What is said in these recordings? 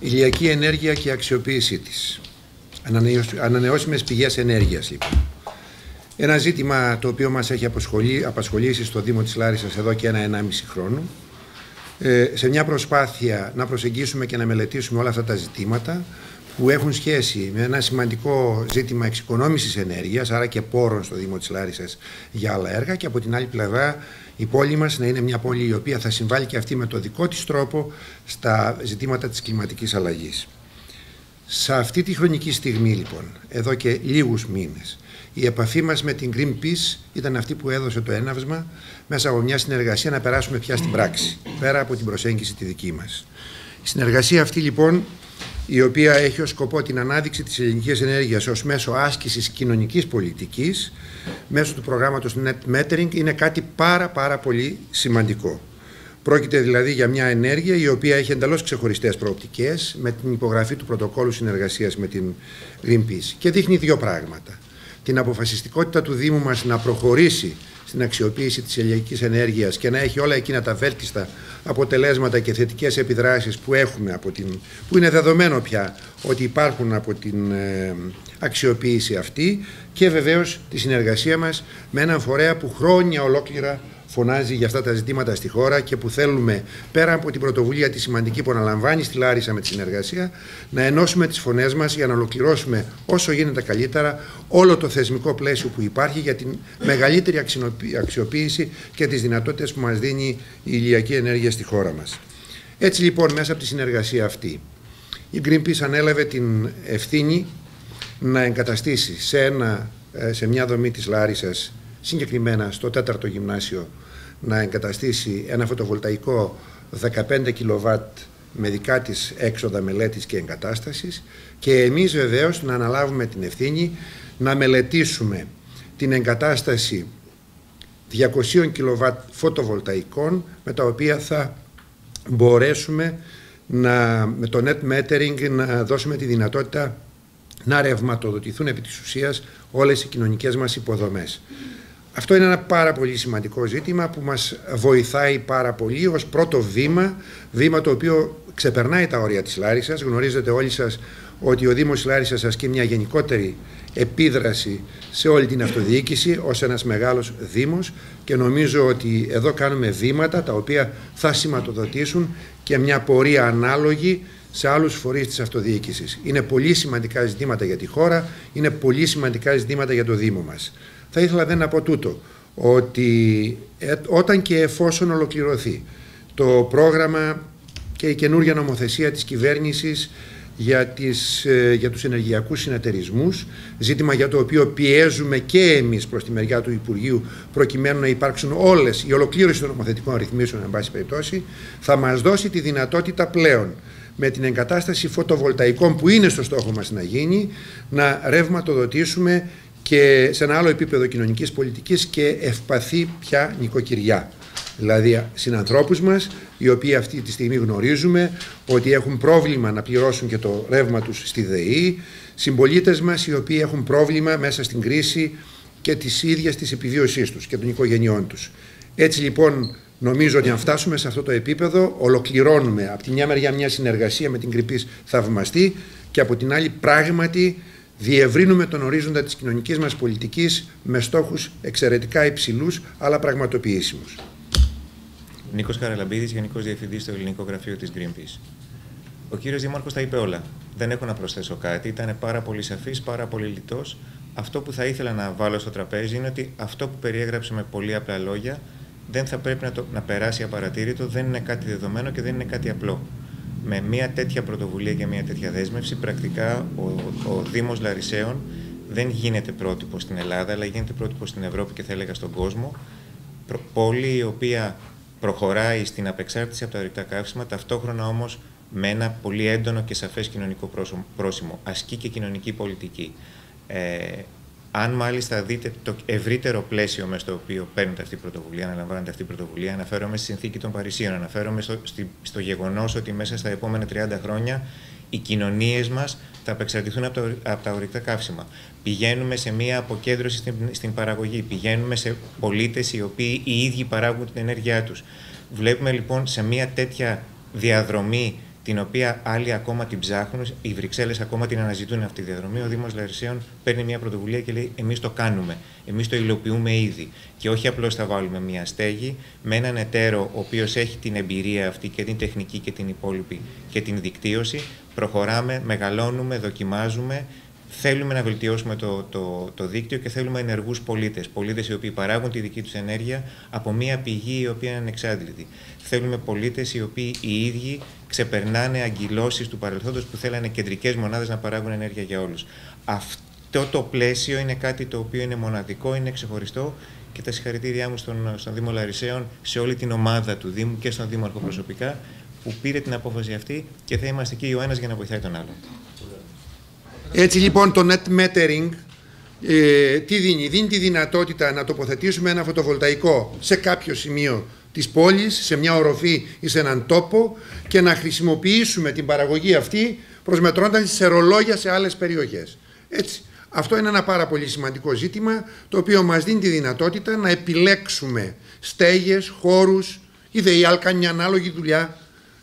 Ηλιακή ενέργεια και αξιοποίησή της. Ανανεώσιμες πηγές ενέργειας λοιπόν. Ένα ζήτημα το οποίο μας έχει απασχολήσει στο Δήμο της Λάρισας εδώ και ένα-ενάμιση χρόνο. Ε, σε μια προσπάθεια να προσεγγίσουμε και να μελετήσουμε όλα αυτά τα ζητήματα που έχουν σχέση με ένα σημαντικό ζήτημα εξοικονόμησης ενέργειας, άρα και πόρων στο Δήμο της Λάρισας για άλλα έργα και από την άλλη πλευρά η πόλη μας να είναι μια πόλη η οποία θα συμβάλλει και αυτή με το δικό της τρόπο στα ζητήματα της κλιματικής αλλαγής. Σε αυτή τη χρονική στιγμή λοιπόν, εδώ και λίγους μήνες, η επαφή μας με την Greenpeace ήταν αυτή που έδωσε το έναυσμα μέσα από μια συνεργασία να περάσουμε πια στην πράξη, πέρα από την προσέγγιση τη δική μας. Η συνεργασία αυτή λοιπόν η οποία έχει ως σκοπό την ανάδειξη της ελληνικής ενέργειας ως μέσο άσκησης κοινωνικής πολιτικής μέσω του προγράμματος Net Metering είναι κάτι πάρα πάρα πολύ σημαντικό. Πρόκειται δηλαδή για μια ενέργεια η οποία έχει εντελώ ξεχωριστές προοπτικές με την υπογραφή του πρωτοκόλου συνεργασίας με την Greenpeace και δείχνει δύο πράγματα. Την αποφασιστικότητα του Δήμου μας να προχωρήσει στην αξιοποίηση της ελληνικής ενέργειας και να έχει όλα εκείνα τα βέλτιστα αποτελέσματα και θετικές επιδράσεις που έχουμε από την, που είναι δεδομένο πια ότι υπάρχουν από την ε, αξιοποίηση αυτή και βεβαίως τη συνεργασία μας με έναν φορέα που χρόνια ολόκληρα φωνάζει για αυτά τα ζητήματα στη χώρα και που θέλουμε πέρα από την πρωτοβουλία τη σημαντική που αναλαμβάνει στη Λάρισα με τη συνεργασία να ενώσουμε τις φωνές μας για να ολοκληρώσουμε όσο γίνεται καλύτερα όλο το θεσμικό πλαίσιο που υπάρχει για την μεγαλύτερη αξιοποίηση και τις δυνατότητες που μας δίνει η ηλιακή ενέργεια στη χώρα μας. Έτσι λοιπόν μέσα από τη συνεργασία αυτή η Greenpeace ανέλαβε την ευθύνη να εγκαταστήσει σε, ένα, ε, σε μια δομή της Λάρισας συγκεκριμένα στο τέταρτο γυμνάσιο να εγκαταστήσει ένα φωτοβολταϊκό 15 κιλοβάτ με δικά της έξοδα μελέτης και εγκατάστασης και εμείς βεβαίως να αναλάβουμε την ευθύνη να μελετήσουμε την εγκατάσταση 200 κιλοβάτ φωτοβολταϊκών με τα οποία θα μπορέσουμε να, με το net metering να δώσουμε τη δυνατότητα να ρευματοδοτηθούν επί της ουσίας όλες οι κοινωνικές μας υποδομές. Αυτό είναι ένα πάρα πολύ σημαντικό ζήτημα που μας βοηθάει πάρα πολύ ως πρώτο βήμα, βήμα το οποίο ξεπερνάει τα όρια της Λάρισας. Γνωρίζετε όλοι σας ότι ο Δήμος Λάρισας ασκεί μια γενικότερη επίδραση σε όλη την αυτοδιοίκηση ως ένας μεγάλος Δήμος και νομίζω ότι εδώ κάνουμε βήματα τα οποία θα σηματοδοτήσουν και μια πορεία ανάλογη σε άλλους φορείς της αυτοδιοίκησης. Είναι πολύ σημαντικά ζητήματα για τη χώρα, είναι πολύ σημαντικά ζητήματα για το Δήμο μας. Θα ήθελα δεν να πω τούτο, ότι ε, όταν και εφόσον ολοκληρωθεί το πρόγραμμα και η καινούργια νομοθεσία της κυβέρνησης για, τις, ε, για τους ενεργειακούς συνεταιρισμούς, ζήτημα για το οποίο πιέζουμε και εμείς προς τη μεριά του Υπουργείου προκειμένου να υπάρξουν όλες οι ολοκλήρωση των νομοθετικών ρυθμίσεων, εν πάση περιπτώσει, θα μας δώσει τη δυνατότητα πλέον με την εγκατάσταση φωτοβολταϊκών που είναι στο στόχο μας να γίνει, να ρευματοδοτήσουμε και σε ένα άλλο επίπεδο κοινωνικής πολιτικής και ευπαθή πια νοικοκυριά. Δηλαδή συνανθρώπους μας, οι οποίοι αυτή τη στιγμή γνωρίζουμε ότι έχουν πρόβλημα να πληρώσουν και το ρεύμα τους στη ΔΕΗ, συμπολίτες μας οι οποίοι έχουν πρόβλημα μέσα στην κρίση και της ίδιας της επιβίωσής τους και των οικογενειών τους. Έτσι λοιπόν νομίζω ότι αν φτάσουμε σε αυτό το επίπεδο ολοκληρώνουμε από τη μια μεριά μια συνεργασία με την Κρυπής θαυμαστή και από την άλλη πράγματι διευρύνουμε τον ορίζοντα της κοινωνικής μας πολιτικής με στόχους εξαιρετικά υψηλούς αλλά πραγματοποιήσιμους. Νίκος Καραλαμπίδης, Γενικός Διευθυντής στο Ελληνικό Γραφείο της Greenpeace. Ο κύριος Δήμαρχος τα είπε όλα. Δεν έχω να προσθέσω κάτι. Ήταν πάρα πολύ σαφής, πάρα πολύ λιτός. Αυτό που θα ήθελα να βάλω στο τραπέζι είναι ότι αυτό που περιέγραψε με πολύ απλά λόγια δεν θα πρέπει να, το, να περάσει απαρατήρητο, δεν είναι κάτι δεδομένο και δεν είναι κάτι απλό με μια τέτοια πρωτοβουλία και μια τέτοια δέσμευση, πρακτικά ο, ο Δήμος Λαρισαίων δεν γίνεται πρότυπο στην Ελλάδα, αλλά γίνεται πρότυπο στην Ευρώπη και θα έλεγα στον κόσμο. Πόλη η οποία προχωράει στην απεξάρτηση από τα ορυκτά καύσιμα, ταυτόχρονα όμως με ένα πολύ έντονο και σαφές κοινωνικό πρόσημο. Ασκεί και κοινωνική πολιτική. Ε, αν μάλιστα δείτε το ευρύτερο πλαίσιο μες στο οποίο παίρνετε αυτή η πρωτοβουλία, αναλαμβάνετε αυτή η πρωτοβουλία, αναφέρομαι στη συνθήκη των Παρισίων, αναφέρομαι στο, στο γεγονός ότι μέσα στα επόμενα 30 χρόνια οι κοινωνίες μας θα απεξαρτηθούν από τα, από τα ορυκτά καύσιμα. Πηγαίνουμε σε μια αποκέντρωση στην, στην παραγωγή. Πηγαίνουμε σε πολίτες οι οποίοι οι ίδιοι παράγουν την ενέργειά τους. Βλέπουμε λοιπόν σε μια τέτοια διαδρομή την οποία άλλοι ακόμα την ψάχνουν, οι Βρυξέλλες ακόμα την αναζητούν αυτή τη διαδρομή. Ο Δήμος Λαρισαίων παίρνει μια πρωτοβουλία και λέει: Εμείς το κάνουμε. Εμείς το υλοποιούμε ήδη. Και όχι απλώς θα βάλουμε μια στέγη με έναν εταίρο ο οποίος έχει την εμπειρία αυτή και την τεχνική και την υπόλοιπη και την δικτύωση. Προχωράμε, μεγαλώνουμε, δοκιμάζουμε. Θέλουμε να βελτιώσουμε το, το, το δίκτυο και θέλουμε ενεργούς πολίτες. Πολίτες οι οποίοι παράγουν τη δική τους ενέργεια από μια πηγή η οποία είναι ανεξάντλητη. Θέλουμε πολίτες οι οποίοι οι ίδιοι ξεπερνάνε αγκυλώσεις του παρελθόντος που θέλανε κεντρικές μονάδες να παράγουν ενέργεια για όλους. Αυτό το πλαίσιο είναι κάτι το οποίο είναι μοναδικό, είναι ξεχωριστό και τα συγχαρητήριά μου στον, στον Δήμο Λαρισαίων, σε όλη την ομάδα του Δήμου και στον Δήμαρχο προσωπικά που πήρε την απόφαση αυτή και θα είμαστε εκεί ο ένας για να βοηθάει τον άλλον. Έτσι λοιπόν το net metering ε, τι δίνει; Δίνει τη δυνατότητα να τοποθετήσουμε ένα φωτοβολταϊκό σε κάποιο σημείο της πόλης, σε μια οροφή ή σε έναν τόπο και να χρησιμοποιήσουμε την παραγωγή αυτή προσμετρώντας σε ρολόγια σε άλλες περιοχές. Έτσι. Αυτό είναι ένα πάρα πολύ σημαντικό ζήτημα το οποίο μας δίνει τη δυνατότητα να επιλέξουμε στέγες, χώρους, ή η ΑΛ κάνει μια ανάλογη δουλειά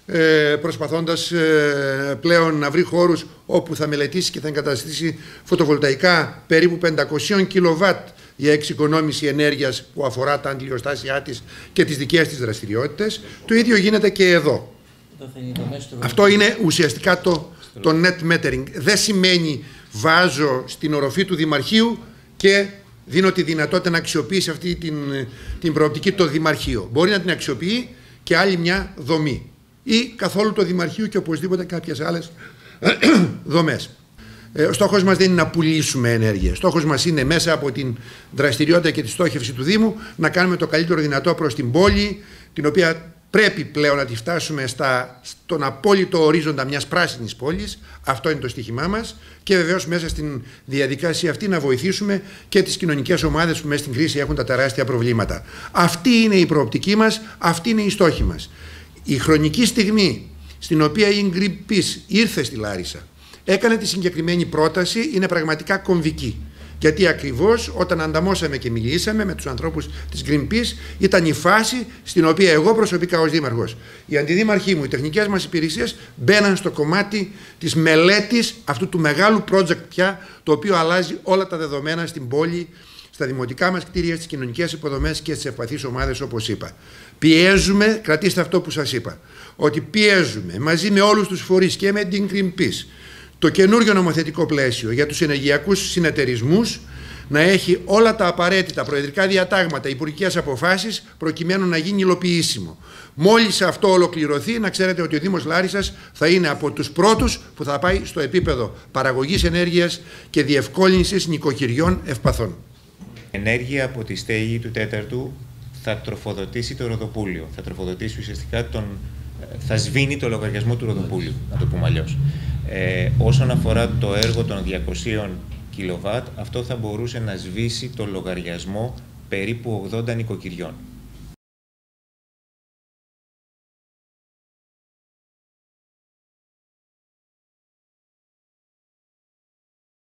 ε, προσπαθώντας ε, πλέον να βρει χώρους όπου θα μελετήσει και θα εγκαταστήσει φωτοβολταϊκά περίπου 500 κιλοβάτ για εξοικονόμηση ενέργειας που αφορά τα αντιλιοστάσια της και τις δικές της δραστηριότητες. Το ίδιο γίνεται και εδώ. Αυτό είναι ουσιαστικά το, το net metering. Δεν σημαίνει βάζω στην οροφή του Δημαρχείου και δίνω τη δυνατότητα να αξιοποιήσει αυτή την, την προοπτική το Δημαρχείο. Μπορεί να την αξιοποιεί και άλλη μια δομή ή καθόλου το Δημαρχείο και οπωσδήποτε κάποιες άλλες δομές. Ε, ο στόχος μας δεν είναι να πουλήσουμε ενέργεια. Ο στόχος μας είναι μέσα από την δραστηριότητα και τη στόχευση του Δήμου να κάνουμε το καλύτερο δυνατό προς την πόλη, την οποία πρέπει πλέον να τη φτάσουμε στα, στον απόλυτο ορίζοντα μιας πράσινης πόλης. Αυτό είναι το στοίχημά μας και βεβαίως μέσα στην διαδικασία αυτή να βοηθήσουμε και τις κοινωνικές ομάδες που μέσα στην κρίση έχουν τα τεράστια προβλήματα. Αυτή είναι η προοπτική μας, αυτή είναι η στόχη μας. Η χρονική στιγμή στην οποία η Greenpeace ήρθε στη Λάρισα, έκανε τη συγκεκριμένη πρόταση, είναι πραγματικά κομβική. Γιατί ακριβώς όταν ανταμώσαμε και μιλήσαμε με τους ανθρώπους της Greenpeace ήταν η φάση στην οποία εγώ προσωπικά ως δήμαρχος, οι αντιδήμαρχοί μου, οι τεχνικές μας υπηρεσίες μπαίναν στο κομμάτι της μελέτης αυτού του μεγάλου project πια το οποίο αλλάζει όλα τα δεδομένα στην πόλη στα δημοτικά μας κτίρια, στις κοινωνικές υποδομές και στις ευπαθείς ομάδες, όπως είπα. Πιέζουμε, κρατήστε αυτό που σας είπα, ότι πιέζουμε μαζί με όλους τους φορείς και με την Greenpeace το καινούριο νομοθετικό πλαίσιο για τους ενεργειακούς συνεταιρισμούς να έχει όλα τα απαραίτητα προεδρικά διατάγματα, υπουργικές αποφάσεις, προκειμένου να γίνει υλοποιήσιμο. Μόλις αυτό ολοκληρωθεί, να ξέρετε ότι ο Δήμος Λάρισας θα είναι από τους πρώτους που θα πάει στο επίπεδο παραγωγής ενέργειας και διευκόλυνσης νοικοκυριών ευπαθών ενέργεια από τη στέγη του τέταρτου θα τροφοδοτήσει το Ροδοπούλιο. Θα τροφοδοτήσει ουσιαστικά τον. θα σβήνει το λογαριασμό του Ροδοπούλιου, να το πούμε αλλιώς. Ε, όσον αφορά το έργο των 200 κιλοβάτ, αυτό θα μπορούσε να σβήσει το λογαριασμό περίπου 80 νοικοκυριών.